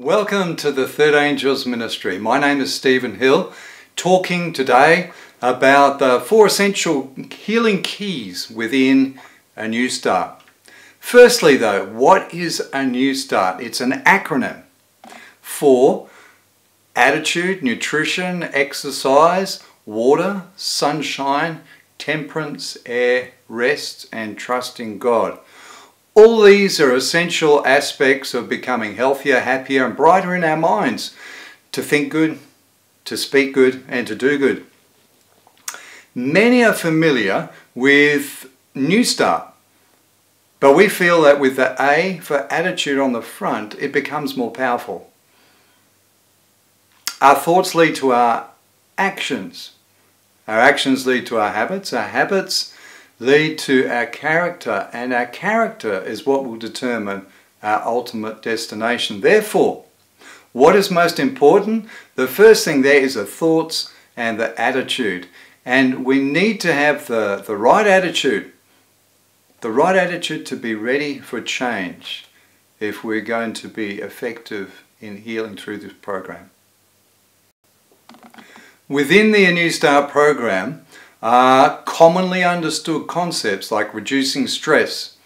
Welcome to the Third Angels Ministry. My name is Stephen Hill, talking today about the four essential healing keys within a new start. Firstly, though, what is a new start? It's an acronym for attitude, nutrition, exercise, water, sunshine, temperance, air, rest, and trust in God. All these are essential aspects of becoming healthier, happier, and brighter in our minds to think good, to speak good, and to do good. Many are familiar with New Start, but we feel that with the A for attitude on the front, it becomes more powerful. Our thoughts lead to our actions. Our actions lead to our habits. Our habits lead to our character, and our character is what will determine our ultimate destination. Therefore, what is most important? The first thing there is the thoughts and the attitude. And we need to have the, the right attitude, the right attitude to be ready for change if we're going to be effective in healing through this program. Within the A New Start program, are commonly understood concepts like reducing stress,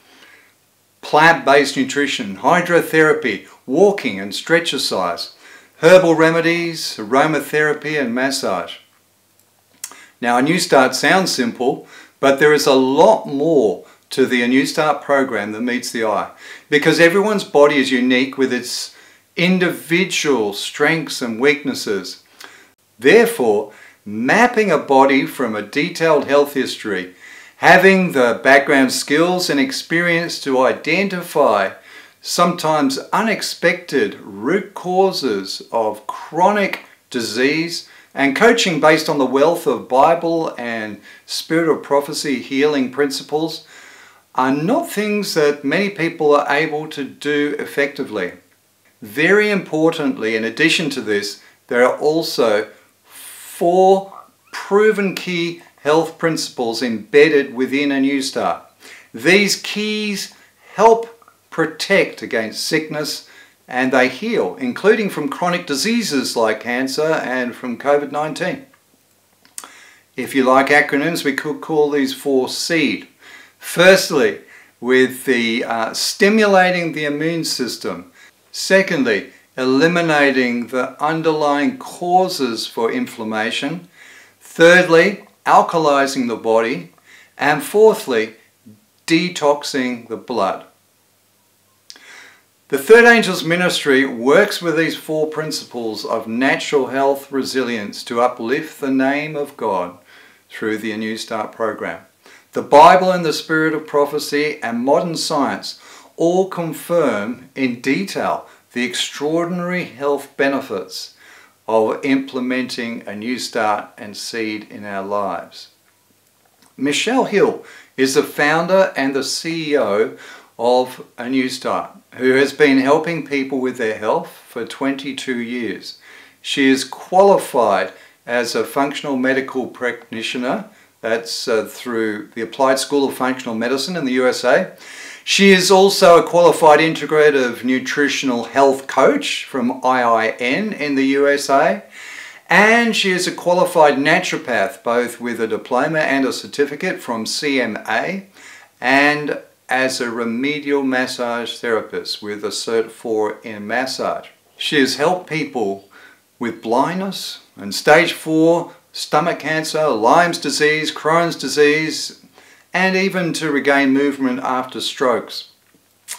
plant-based nutrition, hydrotherapy, walking and stretch exercise, herbal remedies, aromatherapy and massage. Now a New Start sounds simple, but there is a lot more to the A New Start program that meets the eye because everyone's body is unique with its individual strengths and weaknesses. Therefore, mapping a body from a detailed health history, having the background skills and experience to identify sometimes unexpected root causes of chronic disease and coaching based on the wealth of Bible and spirit of prophecy healing principles are not things that many people are able to do effectively. Very importantly, in addition to this, there are also four proven key health principles embedded within a New Start. These keys help protect against sickness and they heal, including from chronic diseases like cancer and from COVID-19. If you like acronyms, we could call these four SEAD. Firstly, with the uh, stimulating the immune system. Secondly, eliminating the underlying causes for inflammation. Thirdly, alkalizing the body. And fourthly, detoxing the blood. The Third Angels Ministry works with these four principles of natural health resilience to uplift the name of God through the New Start program. The Bible and the Spirit of Prophecy and modern science all confirm in detail the extraordinary health benefits of implementing a new start and SEAD in our lives. Michele Hill is the founder and the CEO of A New Start, who has been helping people with their health for 22 years. She is qualified as a functional medical practitioner, that's uh, through the Applied School of Functional Medicine in the USA, she is also a qualified integrative nutritional health coach from IIN in the USA. And she is a qualified naturopath, both with a diploma and a certificate from CMA, and as a remedial massage therapist with a Cert 4 in massage. She has helped people with blindness and stage 4 stomach cancer, Lyme's disease, Crohn's disease, and even to regain movement after strokes,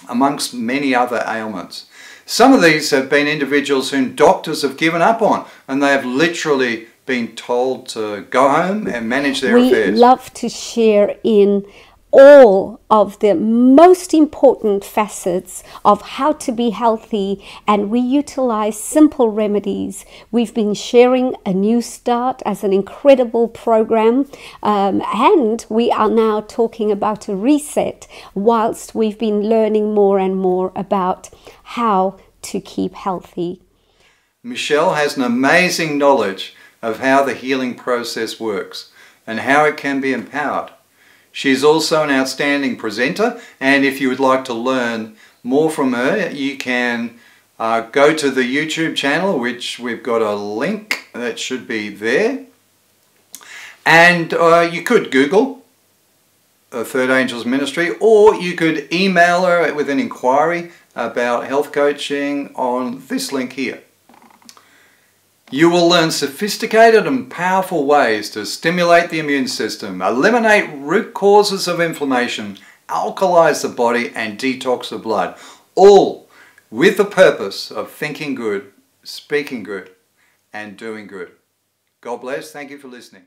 amongst many other ailments. Some of these have been individuals whom doctors have given up on, and they have literally been told to go home and manage their we affairs. We love to share in all of the most important facets of how to be healthy, and we utilize simple remedies. We've been sharing a new start as an incredible program, um, and we are now talking about a reset whilst we've been learning more and more about how to keep healthy. Michele has an amazing knowledge of how the healing process works and how it can be empowered. She's also an outstanding presenter and if you would like to learn more from her you can uh, go to the YouTube channel, which we've got a link that should be there. And uh, you could Google the Third Angels Ministry, or you could email her with an inquiry about health coaching on this link here. You will learn sophisticated and powerful ways to stimulate the immune system, eliminate root causes of inflammation, alkalize the body, and detox the blood, all with the purpose of thinking good, speaking good, and doing good. God bless. Thank you for listening.